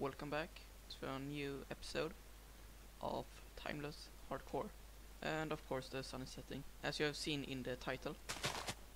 welcome back to a new episode of Timeless Hardcore. And of course the sun is setting. As you have seen in the title,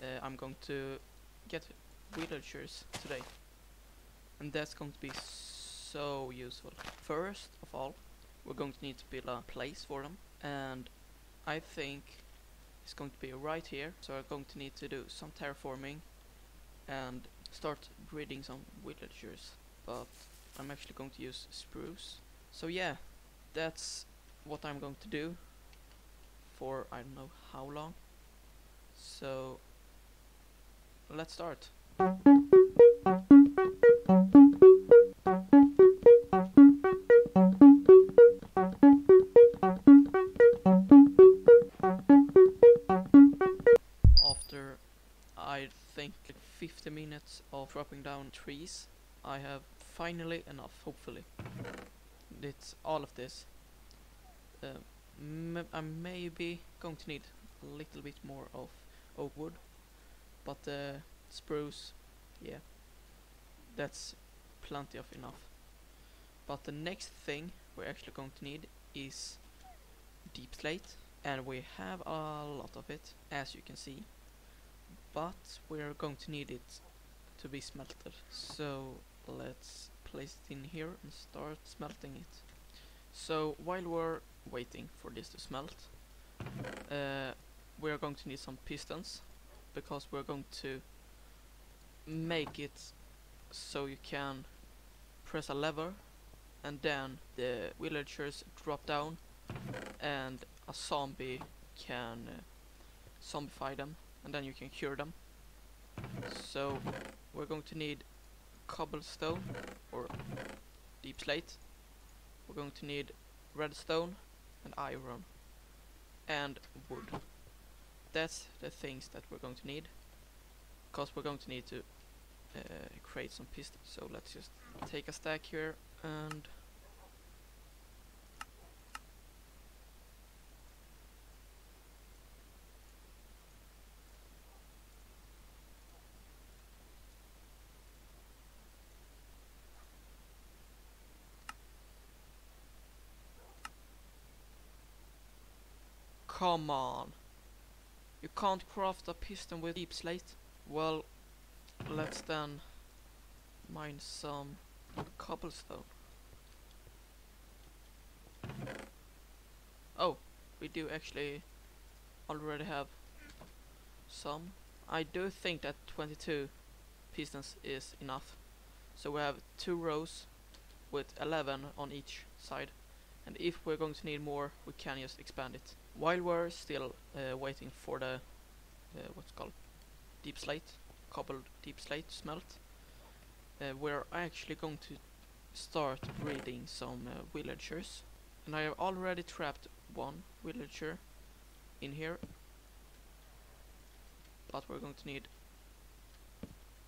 uh, I'm going to get villagers today. And that's going to be so useful. First of all, we're going to need to build a place for them. And I think it's going to be right here. So we're going to need to do some terraforming and start breeding some villagers. But I'm actually going to use spruce. So yeah, that's what I'm going to do for I don't know how long. So let's start. After I think 50 minutes of dropping down trees, I have finally enough, hopefully. It's all of this. Uh, m I'm maybe going to need a little bit more of oak wood, but uh, spruce, yeah, that's plenty of enough. But the next thing we're actually going to need is deep slate, and we have a lot of it, as you can see. But we're going to need it to be smelted, so let's place it in here and start smelting it. So while we're waiting for this to smelt, uh, we're going to need some pistons because we're going to make it so you can press a lever and then the villagers drop down and a zombie can uh, zombify them and then you can cure them. So we're going to need cobblestone or deep slate. We're going to need redstone and iron and wood. That's the things that we're going to need because we're going to need to uh, create some pistons. So let's just take a stack here and Come on. You can't craft a piston with deep slate? Well, let's then mine some cobblestone. Oh, we do actually already have some. I do think that 22 pistons is enough. So we have two rows with 11 on each side. And if we're going to need more, we can just expand it while we're still uh, waiting for the uh, what's called deep slate, cobbled deep slate smelt, uh, we're actually going to start breeding some uh, villagers. And I have already trapped one villager in here, but we're going to need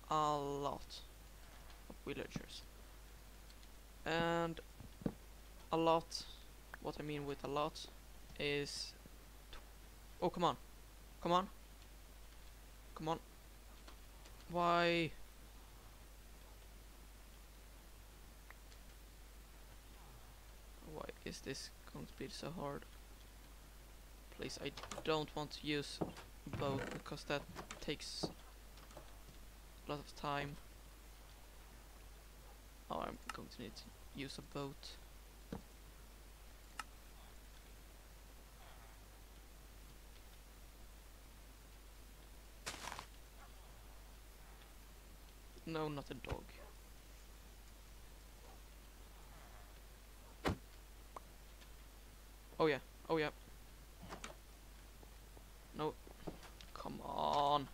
a lot of villagers. And a lot, what I mean with a lot, is Oh, come on. Come on. Come on. Why? Why is this going to be so hard? Please, I don't want to use a boat because that takes a lot of time. Oh, I'm going to need to use a boat. No, not a dog. Oh yeah, oh yeah. No, come on.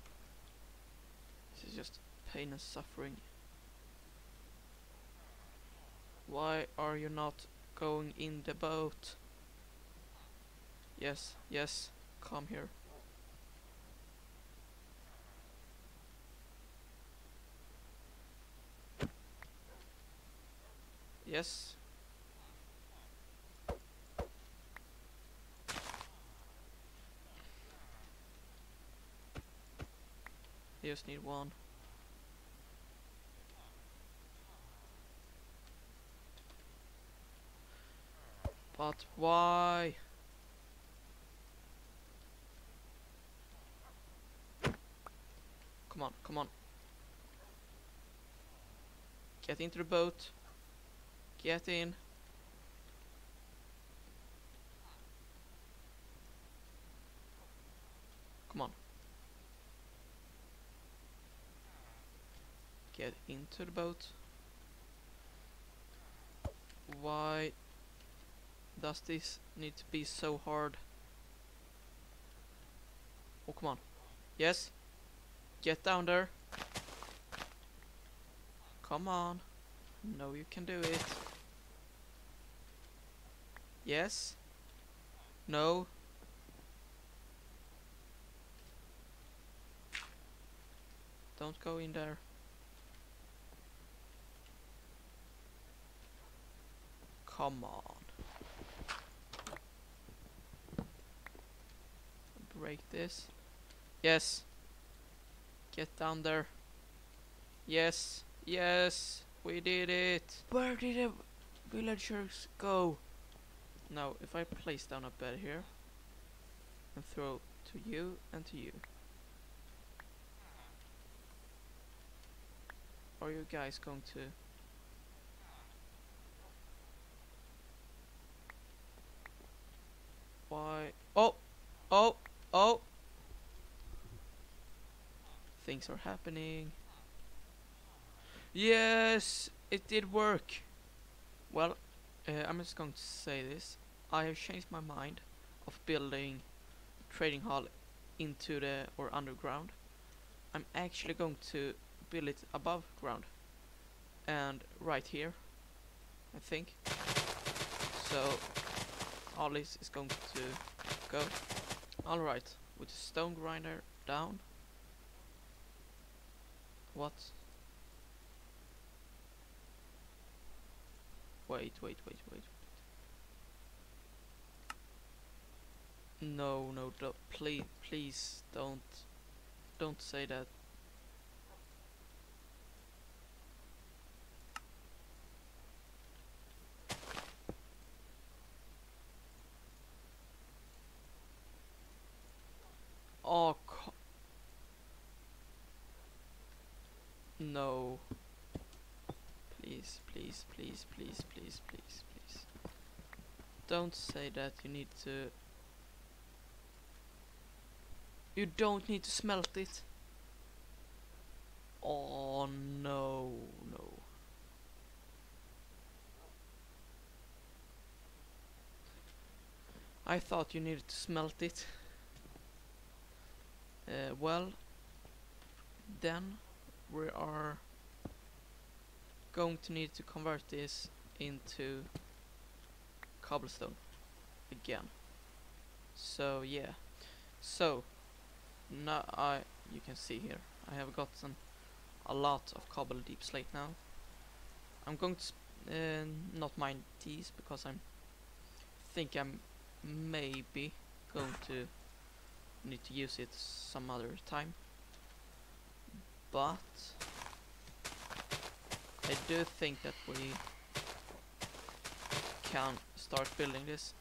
This is just pain and suffering. Why are you not going in the boat? Yes, yes, come here. Yes. You just need one. But why? Come on, come on. Get into the boat. Get in. Come on. Get into the boat. Why does this need to be so hard? Oh, come on. Yes? Get down there. Come on. No, you can do it. Yes? No? Don't go in there. Come on. Break this. Yes. Get down there. Yes. Yes. We did it. Where did the villagers go? Now, if I place down a bed here and throw to you and to you. Are you guys going to Why? Oh! Oh! Oh! Things are happening. Yes! It did work! Well, uh, I'm just going to say this. I have changed my mind of building trading hall into the or underground. I'm actually going to build it above ground and right here I think so all this is going to go. Alright, with the stone grinder down. What? Wait, wait, wait, wait. No, no, do please, please don't, don't say that. Oh, no. Please, please, please, please, please, please, please. Don't say that you need to... You don't need to smelt it. Oh no, no. I thought you needed to smelt it. Uh, well, then we are going to need to convert this into cobblestone again. So yeah, so now I you can see here. I have gotten a lot of cobble deep slate now. I'm going to uh, not mind these because I'm think I'm maybe going to need to use it some other time. But I do think that we can start building this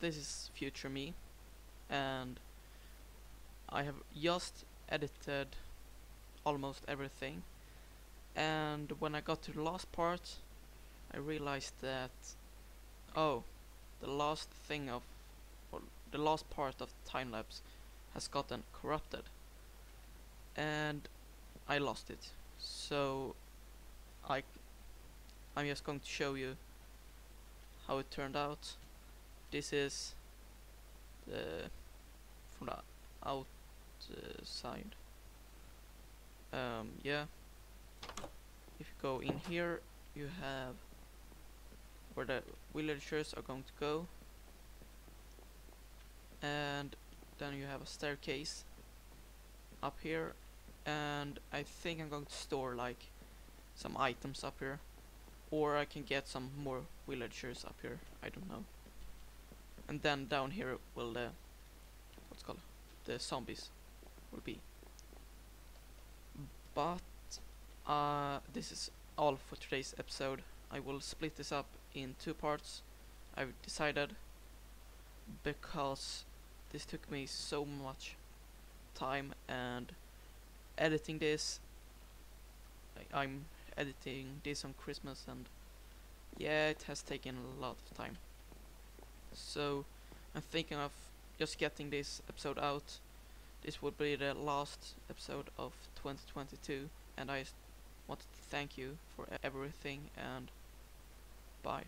this is future me, and I have just edited almost everything. And when I got to the last part, I realized that oh, the last thing of the last part of time lapse has gotten corrupted, and I lost it. So I I'm just going to show you how it turned out. This is the from the outside. Um, yeah. If you go in here, you have where the villagers are going to go, and then you have a staircase up here, and I think I'm going to store like some items up here or I can get some more villagers up here. I don't know. And then down here will the what's called the zombies will be. But uh, this is all for today's episode. I will split this up in two parts. I've decided because this took me so much time and editing this. I, I'm editing this on Christmas and yeah, it has taken a lot of time. So I'm thinking of just getting this episode out. This would be the last episode of 2022 and I want to thank you for everything and bye.